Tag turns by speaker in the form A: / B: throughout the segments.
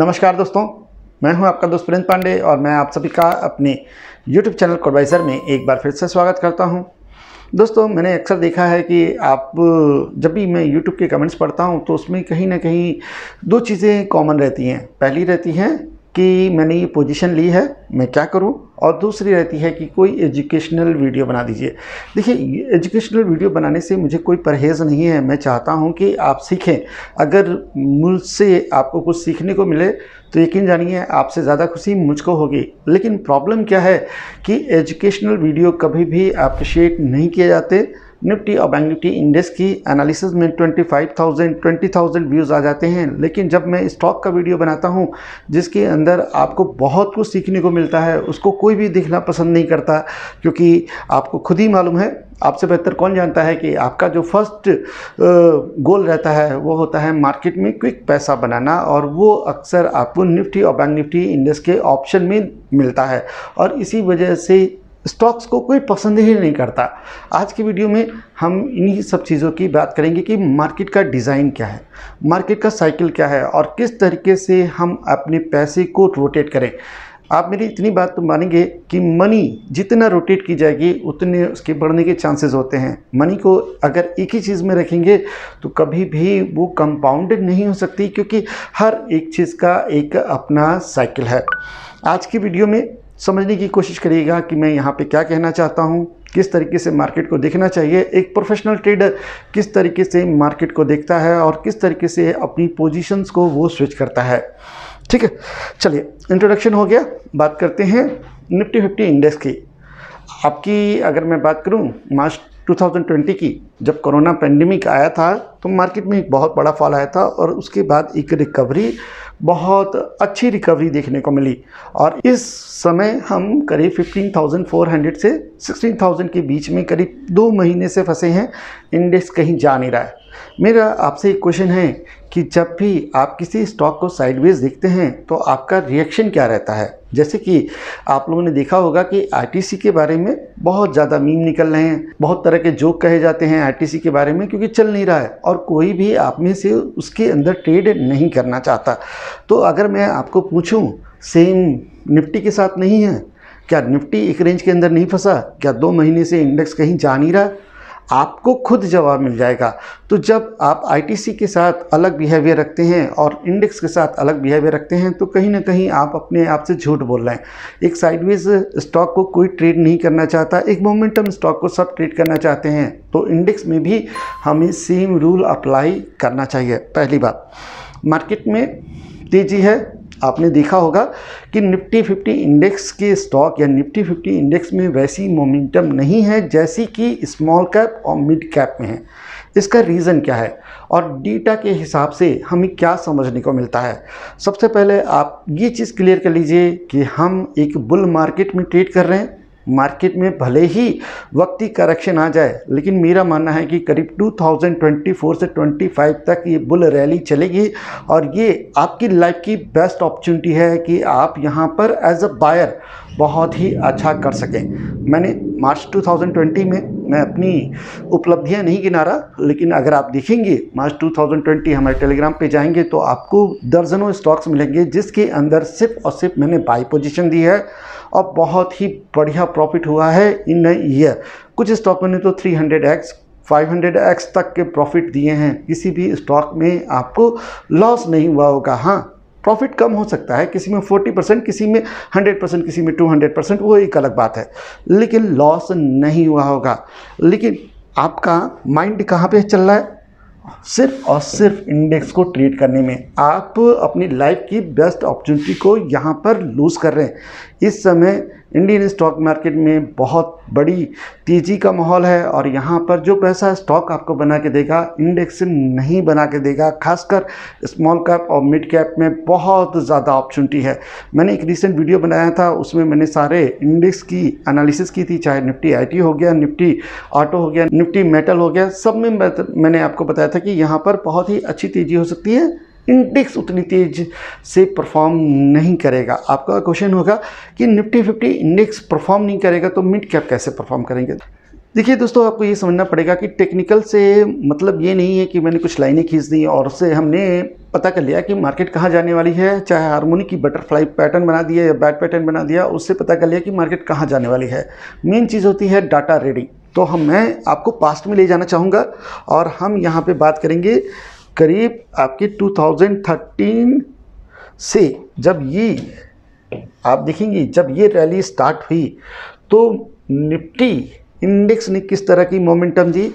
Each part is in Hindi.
A: नमस्कार दोस्तों, मैं हूँ आपका दोस्त प्रिंस पांडे और मैं आप सभी का अपने YouTube चैनल कोडवाइज़र में एक बार फिर से स्वागत करता हूँ। दोस्तों, मैंने अक्सर देखा है कि आप, जब भी मैं YouTube के कमेंट्स पढ़ता हूँ तो उसमें कहीं ना कहीं दो चीज़ें कॉमन रहती हैं। पहली रहती हैं कि मैंने ये पोजीशन ली है, मैं क्या करूँ? और दूसरी रहती है कि कोई एजुकेशनल वीडियो बना दीजिए। देखिए एजुकेशनल वीडियो बनाने से मुझे कोई परहेज़ नहीं है। मैं चाहता हूँ कि आप सीखें। अगर मुझसे आपको कुछ सीखने को मिले तो यकीन जानिए, आपसे ज़्यादा खुशी मुझको होगी। लेकिन प्रॉब्लम क्या है कि एजुकेशनल वीडियो कभी भी अप्रिशिएट नहीं किए जाते। निफ्टी और बैंक निफ्टी इंडेक्स की एनालिसिस में 25,000 20,000 व्यूज़ आ जाते हैं। लेकिन जब मैं स्टॉक का वीडियो बनाता हूँ जिसके अंदर आपको बहुत कुछ सीखने को मिलता है उसको कोई भी देखना पसंद नहीं करता क्योंकि आपको खुद ही मालूम है आपसे बेहतर कौन जानता है कि आपका जो फ़र्स्ट गोल रहता है वो होता है मार्केट में क्विक पैसा बनाना और वो अक्सर आपको निफ्टी और बैंक निफ्टी इंडेक्स के ऑप्शन में मिलता है। और इसी वजह से स्टॉक्स को कोई पसंद ही नहीं करता। आज की वीडियो में हम इन्हीं सब चीज़ों की बात करेंगे कि मार्केट का डिज़ाइन क्या है, मार्केट का साइकिल क्या है और किस तरीके से हम अपने पैसे को रोटेट करें। आप मेरी इतनी बात तो मानेंगे कि मनी जितना रोटेट की जाएगी, उतने उसके बढ़ने के चांसेस होते हैं। मनी को अगर एक ही चीज़ में रखेंगे तो कभी भी वो कंपाउंडेड नहीं हो सकती क्योंकि हर एक चीज़ का एक अपना साइकिल है। आज की वीडियो में समझने की कोशिश करिएगा कि मैं यहाँ पे क्या कहना चाहता हूँ, किस तरीके से मार्केट को देखना चाहिए, एक प्रोफेशनल ट्रेडर किस तरीके से मार्केट को देखता है और किस तरीके से अपनी पोजीशंस को वो स्विच करता है। ठीक है, चलिए इंट्रोडक्शन हो गया। बात करते हैं निफ्टी फिफ्टी इंडेक्स की। आपकी, अगर मैं बात करूँ मार्च 2020 की जब कोरोना पेंडेमिक आया था तो मार्केट में एक बहुत बड़ा फॉल आया था और उसके बाद एक रिकवरी बहुत अच्छी रिकवरी देखने को मिली। और इस समय हम करीब 15,400 से 16,000 के बीच में करीब दो महीने से फंसे हैं। इंडेक्स कहीं जा नहीं रहा है। मेरा आपसे एक क्वेश्चन है कि जब भी आप किसी स्टॉक को साइडवेज देखते हैं तो आपका रिएक्शन क्या रहता है? जैसे कि आप लोगों ने देखा होगा कि आईटीसी के बारे में बहुत ज़्यादा मीम निकल रहे हैं, बहुत तरह के जोक कहे जाते हैं आईटीसी के बारे में, क्योंकि चल नहीं रहा है, और कोई भी आप में से उसके अंदर ट्रेड नहीं करना चाहता। तो अगर मैं आपको पूछूँ सेम निफ्टी के साथ नहीं है? क्या निफ्टी एक रेंज के अंदर नहीं फंसा? क्या दो महीने से इंडेक्स कहीं जा नहीं रहा? आपको खुद जवाब मिल जाएगा। तो जब आप आईटीसी के साथ अलग बिहेवियर रखते हैं और इंडेक्स के साथ अलग बिहेवियर रखते हैं तो कहीं ना कहीं आप अपने आप से झूठ बोल रहे हैं। एक साइडवेज स्टॉक को कोई ट्रेड नहीं करना चाहता, एक मोमेंटम स्टॉक को सब ट्रेड करना चाहते हैं तो इंडेक्स में भी हमें सेम रूल अप्लाई करना चाहिए। पहली बात मार्केट में तेज़ी है आपने देखा होगा कि निफ्टी 50 इंडेक्स के स्टॉक या निफ्टी 50 इंडेक्स में वैसी मोमेंटम नहीं है जैसी कि स्मॉल कैप और मिड कैप में है। इसका रीज़न क्या है और डेटा के हिसाब से हमें क्या समझने को मिलता है? सबसे पहले आप ये चीज़ क्लियर कर लीजिए कि हम एक बुल मार्केट में ट्रेड कर रहे हैं। मार्केट में भले ही वक्ती करेक्शन आ जाए, लेकिन मेरा मानना है कि करीब 2024 से 25 तक ये बुल रैली चलेगी और ये आपकी लाइफ की बेस्ट अपॉर्चुनिटी है कि आप यहाँ पर एज अ बायर बहुत ही अच्छा कर सकें। मैंने मार्च 2020 में, मैं अपनी उपलब्धियाँ नहीं गिना रहा, लेकिन अगर आप देखेंगे, मार्च 2020 हमारे टेलीग्राम पे जाएँगे तो आपको दर्जनों स्टॉक्स मिलेंगे, जिसके अंदर सिर्फ़ और सिर्फ़ मैंने बाई पोजीशन दी है। और बहुत ही बढ़िया प्रॉफिट हुआ है इन ईयर कुछ स्टॉकों ने तो 300 एक्स 500 एक्स तक के प्रॉफिट दिए हैं। किसी भी स्टॉक में आपको लॉस नहीं हुआ होगा। हाँ प्रॉफिट कम हो सकता है। किसी में 40 परसेंट किसी में 100 परसेंट किसी में 200 परसेंट वो एक अलग बात है। लेकिन लॉस नहीं हुआ होगा। लेकिन आपका माइंड कहाँ पे चल रहा है? सिर्फ़ और सिर्फ़ इंडेक्स को ट्रेड करने में। आप अपनी लाइफ की बेस्ट अपॉर्चुनिटी को यहाँ पर लूज़ कर रहे हैं। इस समय इंडियन स्टॉक मार्केट में बहुत बड़ी तेज़ी का माहौल है और यहाँ पर जो पैसा स्टॉक आपको बना के देगा, इंडेक्स नहीं बना के देगा, खासकर स्मॉल कैप और मिड कैप में बहुत ज़्यादा अपॉर्चुनिटी है। मैंने एक रिसेंट वीडियो बनाया था, उसमें मैंने सारे इंडेक्स की एनालिसिस की थी, चाहे निफ्टी आईटी हो गया, निफ्टी ऑटो हो गया, निफ्टी मेटल हो गया, सब में, मैंने आपको बताया था कि यहाँ पर बहुत ही अच्छी तेज़ी हो सकती है। इंडेक्स उतनी तेज से परफॉर्म नहीं करेगा। आपका क्वेश्चन होगा कि निफ्टी फिफ्टी इंडेक्स परफॉर्म नहीं करेगा तो मिड कैप कैसे परफॉर्म करेंगे? देखिए दोस्तों, आपको ये समझना पड़ेगा कि टेक्निकल से मतलब ये नहीं है कि मैंने कुछ लाइनें खींच दी और उससे हमने पता कर लिया कि मार्केट कहाँ जाने वाली है, चाहे हारमोनी की बटरफ्लाई पैटर्न बना दिया या बैट पैटर्न बना दिया, उससे पता कर लिया कि मार्केट कहाँ जाने वाली है। मेन चीज़ होती है डाटा रीडिंग। तो हम, मैं आपको पास्ट में ले जाना चाहूँगा और हम यहाँ पे बात करेंगे करीब आपके 2013 से जब ये, आप देखेंगे, जब ये रैली स्टार्ट हुई तो निफ्टी इंडेक्स ने किस तरह की मोमेंटम दी?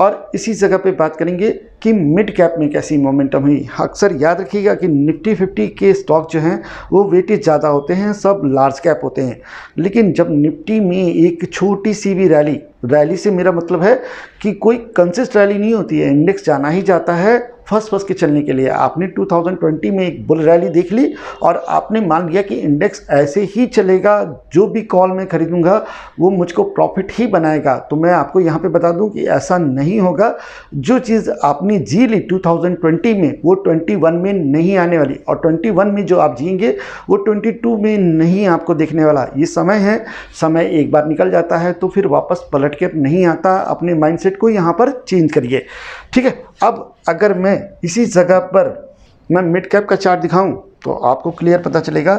A: और इसी जगह पे बात करेंगे कि मिड कैप में कैसी मोमेंटम हुई। अक्सर याद रखिएगा कि निफ्टी फिफ्टी के स्टॉक जो हैं, वो वेटेज ज़्यादा होते हैं, सब लार्ज कैप होते हैं। लेकिन जब निफ्टी में एक छोटी सी भी रैली रैली से मेरा मतलब है कि कोई कंसिस्ट रैली नहीं होती है। इंडेक्स जाना ही जाता है फ़र्स्ट फ़र्स्ट के चलने के लिए आपने 2020 में एक बुल रैली देख ली और आपने मान लिया कि इंडेक्स ऐसे ही चलेगा, जो भी कॉल मैं खरीदूँगा, वो मुझको प्रॉफिट ही बनाएगा। तो मैं आपको यहाँ पे बता दूँ कि ऐसा नहीं होगा। जो चीज़ आपने जी ली 2020 में, वो 21 में नहीं आने वाली और 21 में जो आप जिएँगे, वो 22 में नहीं आपको देखने वाला। ये समय है, समय एक बार निकल जाता है तो फिर वापस पलट के नहीं आता। अपने माइंडसेट को यहाँ पर चेंज करिए। ठीक है, अब अगर मैं इसी जगह पर मैं मिड कैप का चार्ट दिखाऊँ तो आपको क्लियर पता चलेगा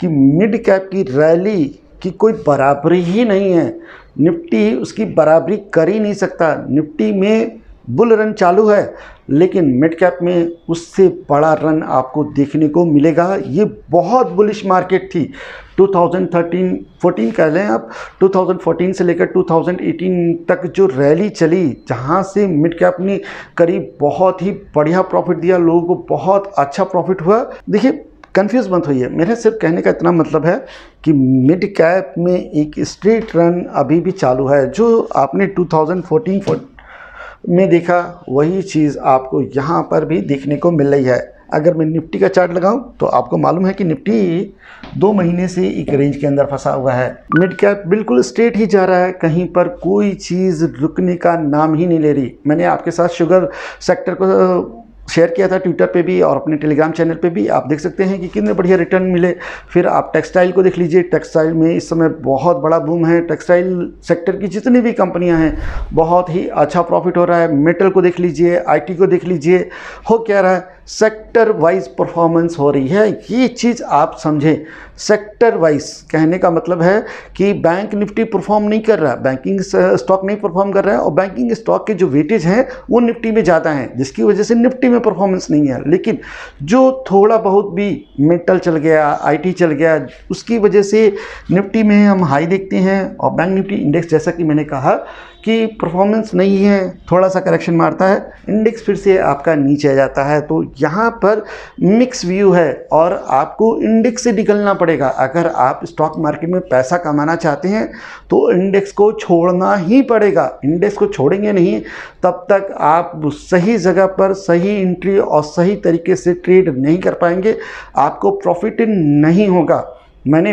A: कि मिड कैप की रैली की कोई बराबरी ही नहीं है। निफ्टी उसकी बराबरी कर ही नहीं सकता। निफ्टी में बुल रन चालू है, लेकिन मिड कैप में उससे बड़ा रन आपको देखने को मिलेगा। ये बहुत बुलिश मार्केट थी। 2013 14 कह लें आप 2014 से लेकर 2018 तक जो रैली चली, जहाँ से मिड कैप ने करीब बहुत ही बढ़िया प्रॉफिट दिया, लोगों को बहुत अच्छा प्रॉफिट हुआ। देखिए, कंफ्यूज मत होइए। मेरे सिर्फ़ कहने का इतना मतलब है कि मिड कैप में एक स्ट्रीट रन अभी भी चालू है, जो आपने 2014 में देखा, वही चीज़ आपको यहाँ पर भी देखने को मिल रही है। अगर मैं निफ्टी का चार्ट लगाऊँ तो आपको मालूम है कि निफ्टी दो महीने से एक रेंज के अंदर फंसा हुआ है। मिड कैप बिल्कुल स्ट्रेट ही जा रहा है, कहीं पर कोई चीज़ रुकने का नाम ही नहीं ले रही। मैंने आपके साथ शुगर सेक्टर को शेयर किया था ट्विटर पे भी और अपने टेलीग्राम चैनल पे भी। आप देख सकते हैं कि कितने बढ़िया रिटर्न मिले। फिर आप टेक्सटाइल को देख लीजिए। टेक्सटाइल में इस समय बहुत बड़ा बूम है। टेक्सटाइल सेक्टर की जितनी भी कंपनियाँ हैं, बहुत ही अच्छा प्रॉफिट हो रहा है। मेटल को देख लीजिए आईटी को देख लीजिए। हो क्या रहा है? सेक्टर वाइज परफॉर्मेंस हो रही है, ये चीज़ आप समझें। सेक्टर वाइज कहने का मतलब है कि बैंक निफ्टी परफॉर्म नहीं कर रहा बैंकिंग स्टॉक नहीं परफॉर्म कर रहा है और बैंकिंग स्टॉक के जो वेटेज हैं, वो निफ्टी में ज़्यादा हैं, जिसकी वजह से निफ्टी में परफॉर्मेंस नहीं है। लेकिन जो थोड़ा बहुत भी मेटल चल गया आईटी चल गया, उसकी वजह से निफ्टी में हम हाई देखते हैं और बैंक निफ्टी इंडेक्स जैसा कि मैंने कहा कि परफॉर्मेंस नहीं है थोड़ा सा करेक्शन मारता है इंडेक्स फिर से आपका नीचे आ जाता है तो यहाँ पर मिक्स व्यू है और आपको इंडेक्स से निकलना पड़ेगा। अगर आप स्टॉक मार्केट में पैसा कमाना चाहते हैं तो इंडेक्स को छोड़ना ही पड़ेगा। इंडेक्स को छोड़ेंगे नहीं, तब तक आप सही जगह पर सही एंट्री और सही तरीके से ट्रेड नहीं कर पाएँगे। आपको प्रॉफिट नहीं होगा। मैंने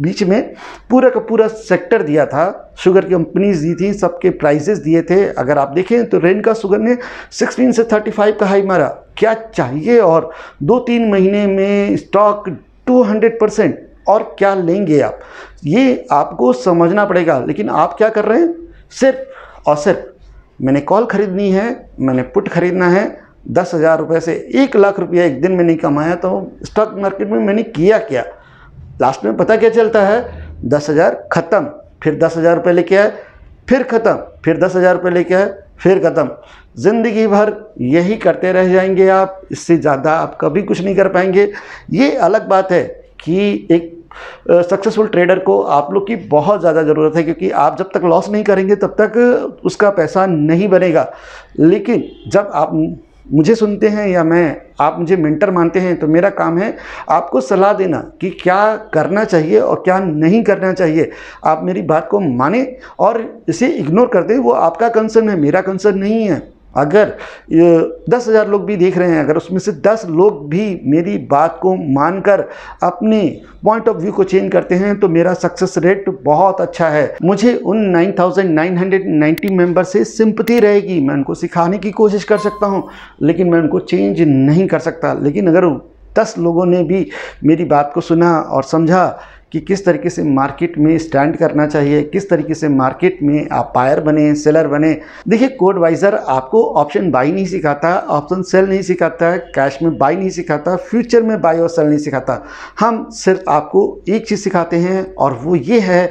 A: बीच में पूरा का पूरा सेक्टर दिया था। शुगर कंपनीज़ दी थी, सबके प्राइजेस दिए थे। अगर आप देखें तो रेन का शुगर ने 16 से 35 का हाई मारा। क्या चाहिए? और दो तीन महीने में स्टॉक 200 परसेंट और क्या लेंगे आप? ये आपको समझना पड़ेगा। लेकिन आप क्या कर रहे हैं? सिर्फ़ और सिर्फ़ मैंने कॉल खरीदनी है, मैंने पुट खरीदना है। दस हज़ार रुपये से एक लाख रुपया एक दिन में नहीं कमाया तो स्टॉक मार्केट में मैंने किया क्या? लास्ट में पता क्या चलता है? दस हज़ार ख़त्म, फिर दस हज़ार रुपये लेके आए, फिर ख़त्म, फिर दस हज़ार रुपये लेके आए, फिर ख़त्म। ज़िंदगी भर यही करते रह जाएँगे आप, इससे ज़्यादा आप कभी कुछ नहीं कर पाएँगे। ये अलग बात है कि एक सक्सेसफुल ट्रेडर को आप लोग की बहुत ज़्यादा ज़रूरत है, क्योंकि आप जब तक लॉस नहीं करेंगे, तब तक उसका पैसा नहीं बनेगा। लेकिन जब आप मुझे सुनते हैं या मैं, आप मुझे मेंटर मानते हैं तो मेरा काम है आपको सलाह देना कि क्या करना चाहिए और क्या नहीं करना चाहिए। आप मेरी बात को माने और इसे इग्नोर कर दें, वो आपका कंसर्न है, मेरा कंसर्न नहीं है। अगर दस हज़ार लोग भी देख रहे हैं अगर उसमें से दस लोग भी मेरी बात को मानकर अपने पॉइंट ऑफ़ व्यू को चेंज करते हैं तो मेरा सक्सेस रेट बहुत अच्छा है। मुझे उन 9,990 मेंबर से सिंपति रहेगी। मैं उनको सिखाने की कोशिश कर सकता हूँ लेकिन मैं उनको चेंज नहीं कर सकता। लेकिन अगर दस लोगों ने भी मेरी बात को सुना और समझा कि किस तरीके से मार्केट में स्टैंड करना चाहिए, किस तरीके से मार्केट में आप पायर बने सेलर बने। देखिए कोड वाइजर आपको ऑप्शन बाई नहीं सिखाता ऑप्शन सेल नहीं सिखाता कैश में बाई नहीं सिखाता फ्यूचर में बाई और सेल नहीं सिखाता। हम सिर्फ़ आपको एक चीज़ सिखाते हैं और वो ये है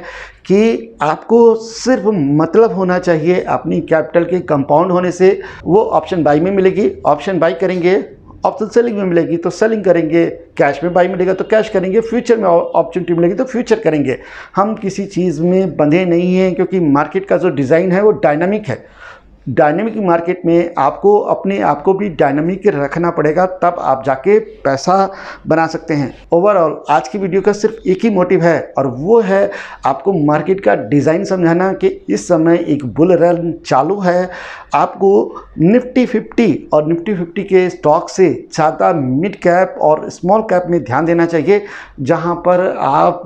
A: कि आपको सिर्फ़ मतलब होना चाहिए, अपनी कैपिटल के कंपाउंड होने से। वो ऑप्शन बाई में मिलेगी ऑप्शन बाई करेंगे ऑप्शन सेलिंग में मिलेगी तो सेलिंग करेंगे कैश में बाई मिलेगा तो कैश करेंगे फ्यूचर में अपॉर्चुनिटी मिलेगी तो फ्यूचर करेंगे। हम किसी चीज़ में बंधे नहीं हैं, क्योंकि मार्केट का जो डिज़ाइन है, वो डायनामिक है। डायनेमिक मार्केट में आपको अपने आप को भी डायनेमिक रखना पड़ेगा, तब आप जाके पैसा बना सकते हैं। ओवरऑल आज की वीडियो का सिर्फ़ एक ही मोटिव है, और वो है आपको मार्केट का डिज़ाइन समझाना कि इस समय एक बुल रन चालू है। आपको निफ्टी 50 और निफ्टी 50 के स्टॉक से ज़्यादा मिड कैप और स्मॉल कैप में ध्यान देना चाहिए, जहाँ पर आप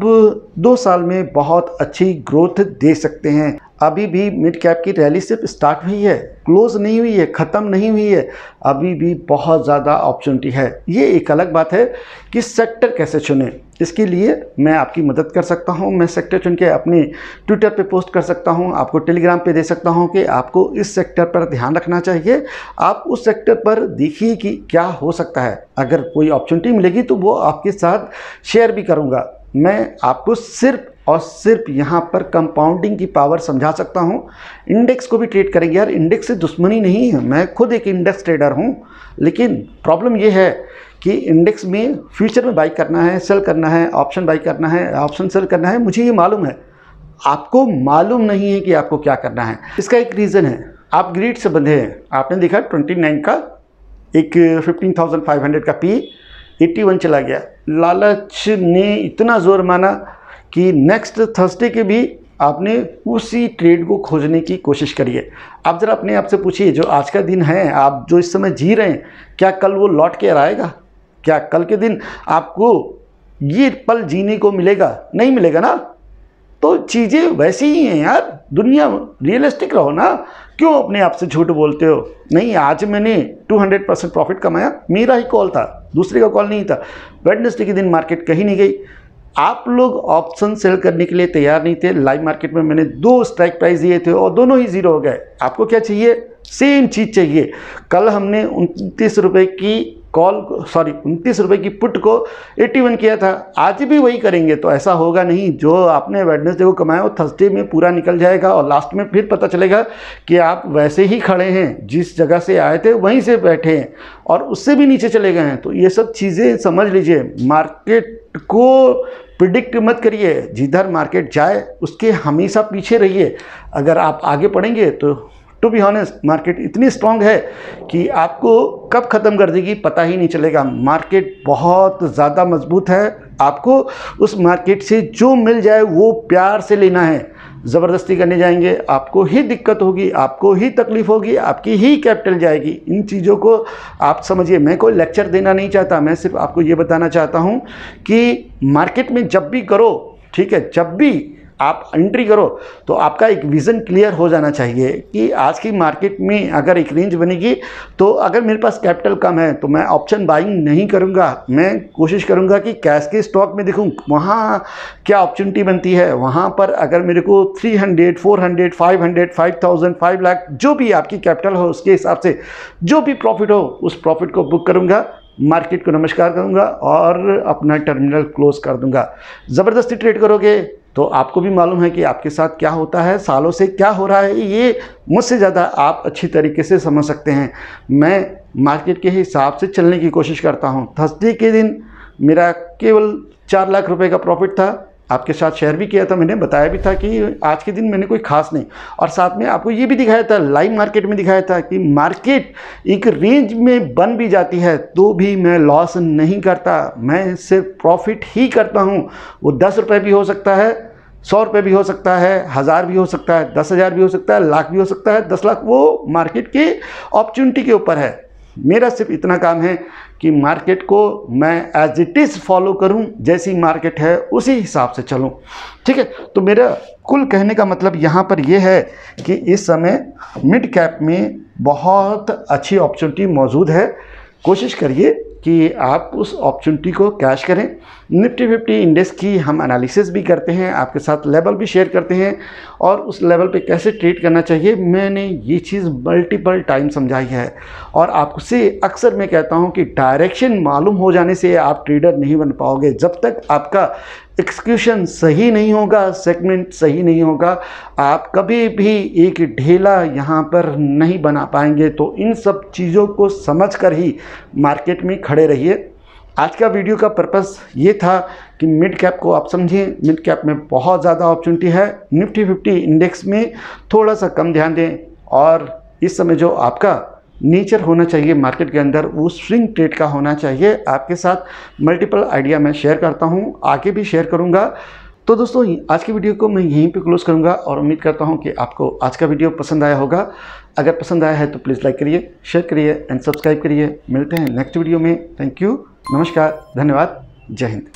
A: दो साल में बहुत अच्छी ग्रोथ दे सकते हैं। अभी भी मिड कैप की रैली सिर्फ़ स्टार्ट हुई है, क्लोज नहीं हुई है, ख़त्म नहीं हुई है, अभी भी बहुत ज़्यादा अपॉर्चुनिटी है। ये एक अलग बात है कि सेक्टर कैसे चुने। इसके लिए मैं आपकी मदद कर सकता हूँ, मैं सेक्टर चुन के अपने ट्विटर पे पोस्ट कर सकता हूँ, आपको टेलीग्राम पे दे सकता हूँ कि आपको इस सेक्टर पर ध्यान रखना चाहिए। आप उस सेक्टर पर देखिए कि क्या हो सकता है। अगर कोई अपॉर्चुनिटी मिलेगी तो वो आपके साथ शेयर भी करूँगा। मैं आपको सिर्फ़ और सिर्फ़ यहाँ पर कंपाउंडिंग की पावर समझा सकता हूँ। इंडेक्स को भी ट्रेड करेंगे यार। इंडेक्स से दुश्मनी नहीं है। मैं खुद एक इंडेक्स ट्रेडर हूँ। लेकिन प्रॉब्लम ये है कि इंडेक्स में फ्यूचर में बाई करना है सेल करना है ऑप्शन बाई करना है ऑप्शन सेल करना है। मुझे ये मालूम है। आपको मालूम नहीं है कि आपको क्या करना है। इसका एक रीज़न है। आप ग्रीड से बंधे हैं। आपने देखा ट्वेंटी नाइन का एक फिफ्टीन थाउज़ेंड फाइव हंड्रेड का पी एट्टी वन चला गया। लालच ने इतना ज़ोर माना। कि नेक्स्ट थर्सडे के भी आपने उसी ट्रेड को खोजने की कोशिश करिए आप ज़रा अपने आप से पूछिए, जो आज का दिन है, आप जो इस समय जी रहे हैं, क्या कल वो लौट के आएगा? क्या कल के दिन आपको ये पल जीने को मिलेगा? नहीं मिलेगा ना? तो चीज़ें वैसी ही हैं यार। दुनिया रियलिस्टिक रहो ना। क्यों अपने आप से झूठ बोलते हो? नहीं, आज मैंने 200 परसेंट प्रॉफिट कमाया। मेरा ही कॉल था। दूसरे का कॉल नहीं था। वेडनेसडे के दिन मार्केट कहीं नहीं गई। आप लोग ऑप्शन सेल करने के लिए तैयार नहीं थे। लाइव मार्केट में मैंने दो स्ट्राइक प्राइस दिए थे और दोनों ही ज़ीरो हो गए। आपको क्या चाहिए? सेम चीज़ चाहिए। कल हमने उनतीस रुपये की कॉल सॉरी उनतीस रुपये की पुट को 81 किया था। आज भी वही करेंगे तो ऐसा होगा नहीं। जो आपने वेडनेसडे को कमाया, वो थर्सडे में पूरा निकल जाएगा और लास्ट में फिर पता चलेगा कि आप वैसे ही खड़े हैं। जिस जगह से आए थे, वहीं से बैठे हैं और उससे भी नीचे चले गए हैं। तो ये सब चीज़ें समझ लीजिए। मार्केट को प्रिडिक्ट मत करिए, जिधर मार्केट जाए, उसके हमेशा पीछे रहिए। अगर आप आगे पढ़ेंगे तो टू बी हॉनेस्ट मार्केट इतनी स्ट्रांग है कि आपको कब ख़त्म कर देगी पता ही नहीं चलेगा। मार्केट बहुत ज़्यादा मज़बूत है। आपको उस मार्केट से जो मिल जाए, वो प्यार से लेना है। ज़बरदस्ती करने जाएँगे, आपको ही दिक्कत होगी, आपको ही तकलीफ़ होगी, आपकी ही कैपिटल जाएगी। इन चीज़ों को आप समझिए, मैं कोई लेक्चर देना नहीं चाहता, मैं सिर्फ़ आपको ये बताना चाहता हूँ कि मार्केट में जब भी करो, ठीक है, जब भी आप एंट्री करो तो आपका एक विज़न क्लियर हो जाना चाहिए कि आज की मार्केट में अगर एक रेंज बनेगी तो अगर मेरे पास कैपिटल कम है तो मैं ऑप्शन बाइंग नहीं करूँगा। मैं कोशिश करूँगा कि कैश के स्टॉक में देखूँ वहाँ क्या अपॉर्चुनिटी बनती है। वहाँ पर अगर मेरे को 300, 400, 500, 5000, 5 लाख जो भी आपकी कैपिटल हो उसके हिसाब से जो भी प्रॉफिट हो उस प्रॉफिट को बुक करूँगा मार्केट को नमस्कार करूँगा और अपना टर्मिनल क्लोज कर दूँगा। ज़बरदस्ती ट्रेड करोगे तो आपको भी मालूम है कि आपके साथ क्या होता है, सालों से क्या हो रहा है, ये मुझसे ज़्यादा आप अच्छी तरीके से समझ सकते हैं। मैं मार्केट के हिसाब से चलने की कोशिश करता हूँ। थर्सडे के दिन मेरा केवल चार लाख रुपए का प्रॉफिट था। आपके साथ शेयर भी किया था मैंने, बताया भी था कि आज के दिन मैंने कोई खास नहीं। और साथ में आपको ये भी दिखाया था, लाइव मार्केट में दिखाया था कि मार्केट एक रेंज में बन भी जाती है तो भी मैं लॉस नहीं करता। मैं सिर्फ़ प्रॉफिट ही करता हूँ। वो दस रुपये भी हो सकता है सौ रुपये भी हो सकता है, हज़ार भी हो सकता है, दस हज़ार भी हो सकता है, लाख भी हो सकता है, दस लाख वो मार्केट के अपॉर्चुनिटी के ऊपर है। मेरा सिर्फ़ इतना काम है कि मार्केट को मैं एज इट इज़ फॉलो करूँ, जैसी मार्केट है, उसी हिसाब से चलूँ। ठीक है? तो मेरा कुल कहने का मतलब यहाँ पर यह है कि इस समय मिड कैप में बहुत अच्छी अपॉर्चुनिटी मौजूद है। कोशिश करिए कि आप उस अपॉर्चुनिटी को कैश करें। निफ्टी फिफ्टी इंडेक्स की हम एनालिसिस भी करते हैं, आपके साथ लेवल भी शेयर करते हैं और उस लेवल पे कैसे ट्रेड करना चाहिए, मैंने ये चीज़ मल्टीपल टाइम समझाई है। और आपसे अक्सर मैं कहता हूँ कि डायरेक्शन मालूम हो जाने से आप ट्रेडर नहीं बन पाओगे। जब तक आपका एक्सक्यूशन सही नहीं होगा सेगमेंट सही नहीं होगा, आप कभी भी एक ढेला यहाँ पर नहीं बना पाएँगे। तो इन सब चीज़ों को समझ कर ही मार्केट में खड़े रहिए। आज का वीडियो का पर्पस ये था कि मिड कैप को आप समझिए मिड कैप में बहुत ज़्यादा अपॉर्चुनिटी है। निफ्टी फिफ्टी इंडेक्स में थोड़ा सा कम ध्यान दें और इस समय जो आपका नेचर होना चाहिए मार्केट के अंदर, वो स्विंग ट्रेड का होना चाहिए। आपके साथ मल्टीपल आइडिया मैं शेयर करता हूँ। आगे भी शेयर करूँगा। तो दोस्तों, आज की वीडियो को मैं यहीं पे क्लोज करूँगा और उम्मीद करता हूँ कि आपको आज का वीडियो पसंद आया होगा। अगर पसंद आया है तो प्लीज़ लाइक करिए शेयर करिए एंड सब्सक्राइब करिए। मिलते हैं नेक्स्ट वीडियो में। थैंक यू नमस्कार धन्यवाद जय हिंद।